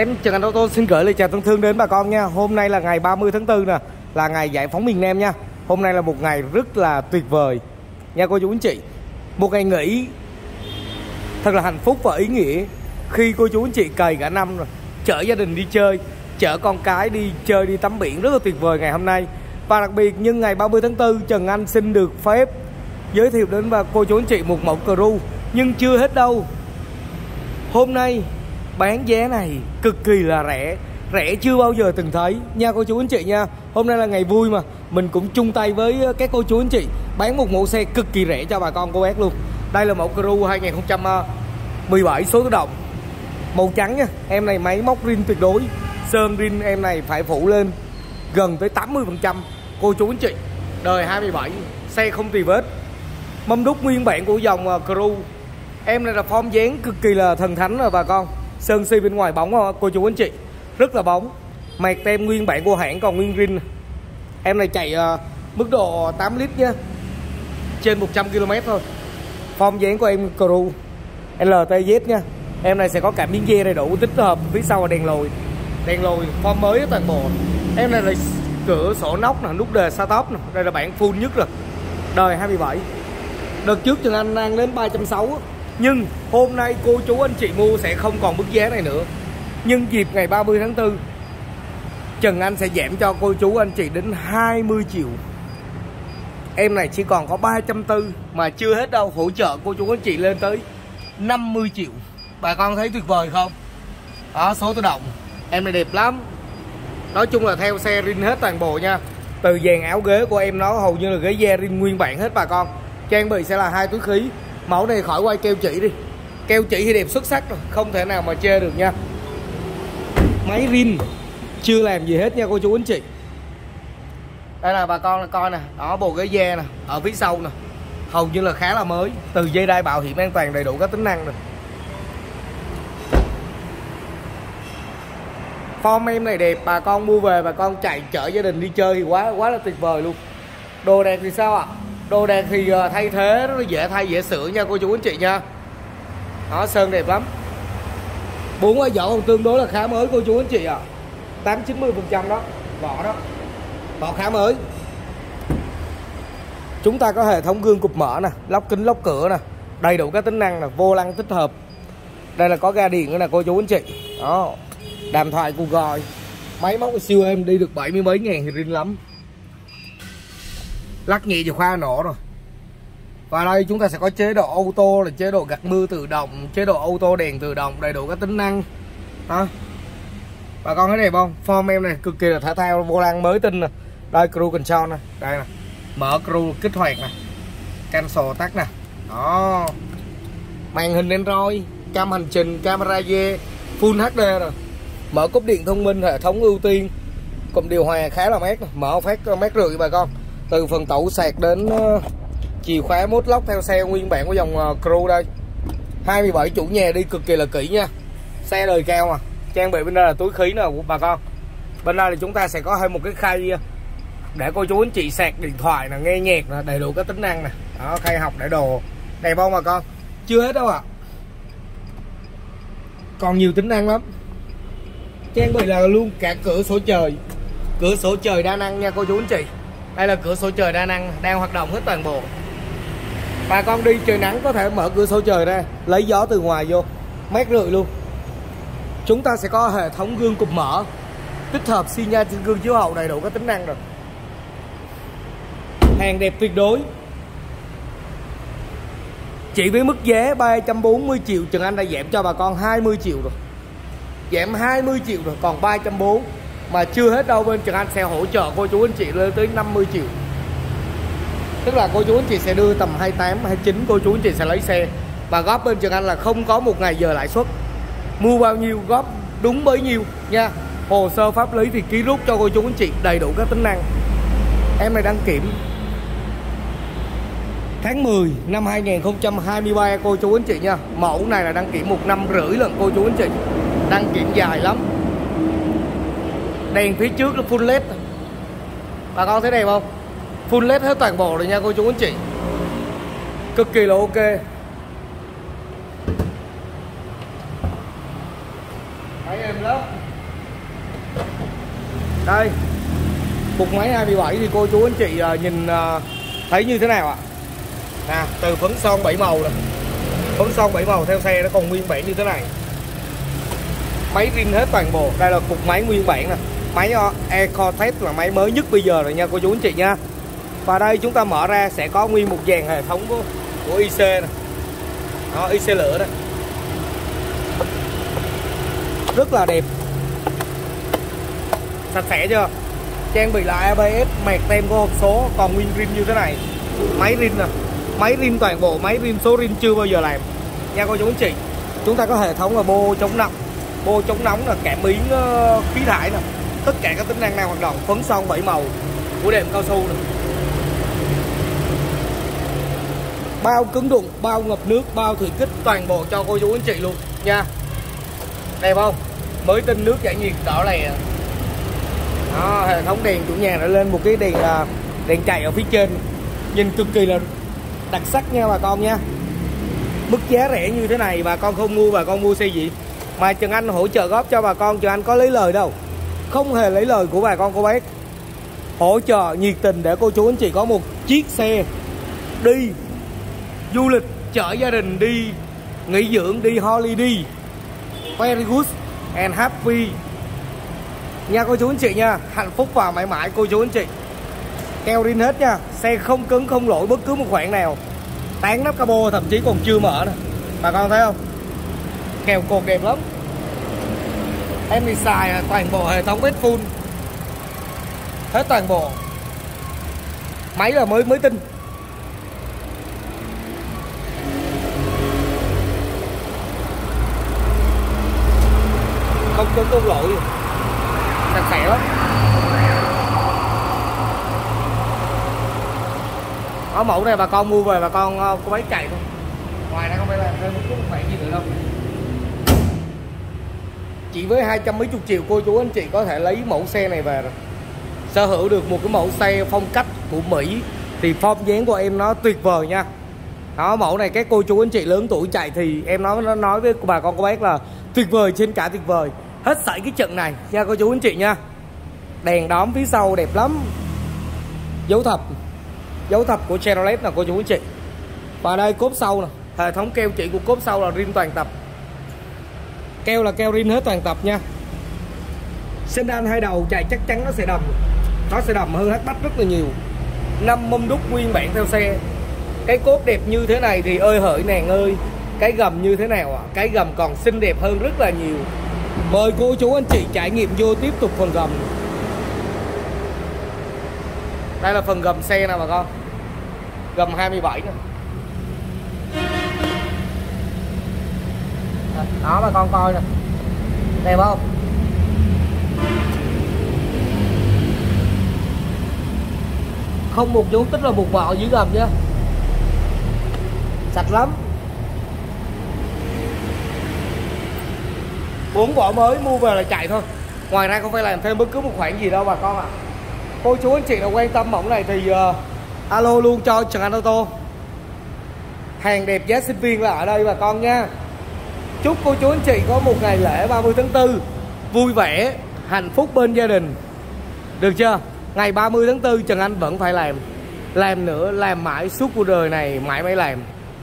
Em Trần Anh Ô tô xin gửi lời chào thân thương đến bà con nha. Hôm nay là ngày 30 tháng 4 nè, Là ngày giải phóng miền Nam nha. Hôm nay là một ngày rất là tuyệt vời. Nha cô chú anh chị, Một ngày nghỉ Thật là hạnh phúc và ý nghĩa Khi cô chú anh chị cày cả năm rồi, Chở gia đình đi chơi, Chở con cái đi chơi, đi tắm biển, Rất là tuyệt vời ngày hôm nay. Và đặc biệt, nhân ngày 30 tháng 4 Trần Anh xin được phép Giới thiệu đến bà cô chú anh chị một mẫu cru Nhưng chưa hết đâu. Hôm nay bán vé này cực kỳ là rẻ. Rẻ chưa bao giờ từng thấy. Nha, cô chú anh chị nha, hôm nay là ngày vui mà. Mình cũng chung tay với ờ, các cô chú anh chị bán một mẫu xe cực kỳ rẻ cho bà con cô bác luôn. Đây là mẫu Crew 2017 ờ, số tự động. Màu trắng nha, em này máy móc rin tuyệt đối. Sơn rin em này phải phủ lên gần tới 80 phần trăm. Cô chú anh chị, đời 27 xe không tì vết. Mâm đúc nguyên bản của dòng ờ, Crew em này là form dáng cực kỳ là thần thánh rồi bà con sơn si bên ngoài bóng không cô chú anh chị. Rất là bóng. Mạc tem nguyên bản của hãng còn nguyên rin em này chạy uh, mức độ 8 lít nhé trên 100 km thôi. Form dáng của em Crew LTZ nha. Em này sẽ có cảm biến dê đầy đủ tích hợp phía sau là đèn lồi. Đèn lồi form mới toàn bộ. Em này là cửa sổ nóc nè nút đề stop nè. Đây là bản full nhất rồi. Đời 27 đợt trước Trần Anh đang lên 360 nhưng hôm nay cô chú anh chị mua sẽ không còn mức giá này nữa. Nhưng dịp ngày 30 tháng 4 Trần Anh sẽ giảm cho cô chú anh chị đến 20 triệu. Em này chỉ còn có 340 Mà chưa hết đâu, hỗ trợ cô chú anh chị lên tới 50 triệu. Bà con thấy tuyệt vời không? Đó, số tự động. Em này đẹp lắm. Nói chung là theo xe rin hết toàn bộ nha. Từ dàn áo ghế của em nó hầu như là ghế da rin nguyên bản hết bà con. Trang bị sẽ là hai túi khí mẫu này khỏi quay keo chỉ đi. Keo chỉ thì đẹp xuất sắc rồi, không thể nào mà chê được nha. Máy rin, chưa làm gì hết nha cô chú anh chị. Đây là bà con coi nè, đó bộ ghế da nè, ở phía sau nè. Hầu như là khá là mới, từ dây đai bảo hiểm an toàn đầy đủ các tính năng rồi. Form em này đẹp, bà con mua về, bà con chạy chở gia đình đi chơi thì quá quá là tuyệt vời luôn. Đồ đẹp thì sao ạ? à? Đồ đạc thì ờ, thay thế nó dễ thay, dễ sửa nha cô chú anh chị nha. Đó, sơn đẹp lắm. Bốn cái vỏ còn tương đối là khá mới, cô chú anh chị ạ. À. tám chín mươi phần trăm đó, vỏ đó. Vỏ khá mới. Chúng ta có hệ thống gương cụp mở nè, lóc kính, lóc cửa nè, đầy đủ các tính năng là vô lăng tích hợp. Đây là có ga điện nữa nè, cô chú anh chị. Đó, đàm thoại cuộc gọi máy móc siêu êm đi được bảy mươi mấy ngàn thì rin lắm lắc nhẹ chìa khóa nổ rồi. Và đây chúng ta sẽ có chế độ ô tô là chế độ gạt mưa tự động, chế độ ô tô đèn tự động, đầy đủ các tính năng. Đó. Bà con thấy đẹp không? Form em này cực kỳ là thể thao, vô lăng mới tinh nè. Đây cruise control nè. Đây nè. Mở cruise kích hoạt nè. Cancel tắt nè. Đó. Màn hình android, cam hành trình, camera dê full hd rồi. Mở cúp điện thông minh, hệ thống ưu tiên. Cụm điều hòa khá là mát mở phát mát rưỡi bà con từ phần tủ sạc đến ờ, chìa khóa mốt lóc theo xe nguyên bản của dòng ờ, Crew đây. 27 chủ nhà đi cực kỳ là kỹ nha. Xe đời cao mà. Trang bị bên đây là túi khí nè, của bà con. Bên đây thì chúng ta sẽ có thêm một cái khay để cô chú anh chị sạc điện thoại là nghe nhạc là đầy đủ các tính năng nè. Đó, khay học để đồ. Đẹp không bà con? Chưa hết đâu ạ. À. còn nhiều tính năng lắm. Trang bị là luôn cả cửa sổ trời. Cửa sổ trời đa năng nha cô chú anh chị đây là cửa sổ trời đa năng đang hoạt động hết toàn bộ. Bà con đi trời nắng có thể mở cửa sổ trời ra, lấy gió từ ngoài vô, mát rượi luôn. Chúng ta sẽ có hệ thống gương cụp mở, tích hợp xi nha trên gương chiếu hậu đầy đủ các tính năng rồi. Hàng đẹp tuyệt đối. Chỉ với mức giá 340 triệu, Trần Anh đã giảm cho bà con 20 triệu rồi. Giảm 20 triệu rồi, còn 340 mà chưa hết đâu, bên Trần Anh sẽ hỗ trợ cô chú anh chị lên tới 50 triệu. Tức là cô chú anh chị sẽ đưa tầm 28 29 cô chú anh chị sẽ lấy xe. Và góp bên Trần Anh là không có một ngày giờ lãi suất. Mua bao nhiêu, góp đúng bấy nhiêu, nha. Hồ sơ pháp lý thì ký rút cho cô chú anh chị đầy đủ các tính năng. Em này đăng kiểm. Tháng 10 năm 2023 cô chú anh chị nha. Mẫu này là đăng kiểm một năm rưỡi lần, cô chú anh chị. Đăng kiểm dài lắm đèn phía trước là full led. Bà con thấy đẹp không? Full led hết toàn bộ rồi nha, cô chú anh chị. Cực kỳ là ok. Thấy em lắm. Đây. Cục máy 27 thì cô chú anh chị à, nhìn à, thấy như thế nào ạ? Nè, từ phấn son 7 màu này phấn son 7 màu theo xe nó còn nguyên bản như thế này. Máy rin hết toàn bộ. Đây là cục máy nguyên bản này máy ờ, Ecotech là máy mới nhất bây giờ rồi nha cô chú anh chị nha. Và đây chúng ta mở ra sẽ có nguyên một dàn hệ thống của, của IC này. Đó IC lửa đây rất là đẹp. Sạch sẽ chưa? Trang bị là ABS mẹt tem của hộp số còn nguyên rim như thế này. Máy rim nè. Máy rim toàn bộ máy rim số rim chưa bao giờ làm. Nha cô chú anh chị. Chúng ta có hệ thống là bô chống nóng bô chống nóng là cảm biến ờ, khí thải nè tất cả các tính năng đang hoạt động. Phấn son bảy màu. Của đệm cao su này. bao cứng đụng bao ngập nước bao thủy kích toàn bộ cho cô chú anh chị luôn. Nha. Đẹp không? Mới tinh nước giải nhiệt đỏ này đó, hệ thống đèn chủ nhà đã lên một cái đèn à, đèn chạy ở phía trên. Nhìn cực kỳ là đặc sắc nha bà con nha. Mức giá rẻ như thế này bà con không mua bà con mua xe gì? Mà Trần Anh hỗ trợ góp cho bà con Trần Anh có lấy lời đâu không hề lấy lời của bà con cô bác. Hỗ trợ nhiệt tình để cô chú anh chị có một chiếc xe đi du lịch chở gia đình đi, nghỉ dưỡng, đi holiday. Very good and happy. Nha cô chú anh chị nha, hạnh phúc và mãi mãi cô chú anh chị. Keo rin hết nha, xe không cứng, không lỗi bất cứ một khoản nào. Tán nắp cabo thậm chí còn chưa mở nè. Bà con thấy không? Kèo cột đẹp lắm em đi xài toàn bộ hệ thống vết full. Hết toàn bộ. Máy là mới mới tinh. Không có công lỗi sạch sẽ lắm. Ở mẫu này bà con mua về, bà con ờ, có mấy chạy thôi. Ngoài ra không phải là thêm một chút, phải gì nữa đâu chỉ với hai trăm mấy chục triệu, cô chú anh chị có thể lấy mẫu xe này về rồi. Sở hữu được một cái mẫu xe phong cách của Mỹ, thì form dáng của em nó tuyệt vời nha. Đó, mẫu này các cô chú anh chị lớn tuổi chạy thì em nói, nó nói với bà con cô bác là tuyệt vời trên cả tuyệt vời. Hết sảy cái trận này nha cô chú anh chị nha. Đèn đóm phía sau đẹp lắm. Dấu thập dấu thập của Chevrolet là cô chú anh chị. Và đây cốp sau nè, hệ thống keo chỉ của cốp sau là rim toàn tập keo là keo rim hết toàn tập nha. Sedan hai đầu chạy chắc chắn nó sẽ đầm. Nó sẽ đầm hơn hatchback rất là nhiều. Năm mâm đúc nguyên bản theo xe. Cái cốt đẹp như thế này thì ơi hỡi nàng ơi cái gầm như thế nào ạ à? cái gầm còn xinh đẹp hơn rất là nhiều. Mời cô chú anh chị trải nghiệm vô tiếp tục phần gầm. Đây là phần gầm xe nè bà con? Gầm 27 nè đó bà con coi nè. Đẹp không? Không một dấu tích là một bọ dưới gầm chứ sạch lắm. Bốn vỏ mới mua về là chạy thôi. Ngoài ra không phải làm thêm bất cứ một khoản gì đâu bà con ạ. À. cô chú anh chị nào quan tâm mẫu này thì uh, alo luôn cho Trần Anh ô tô. Hàng đẹp giá sinh viên là ở đây bà con nha chúc cô chú anh chị có một ngày lễ 30 tháng 4 vui vẻ, hạnh phúc bên gia đình. Được chưa? Ngày 30 tháng 4 Trần Anh vẫn phải làm. Làm nữa, làm mãi suốt cuộc đời này, mãi mãi làm.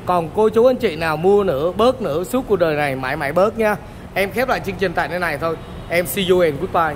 Còn cô chú anh chị nào mua nữa, bớt nữa, suốt cuộc đời này, mãi mãi bớt nha. Em khép lại chương trình tại nơi này thôi. Em see you and goodbye.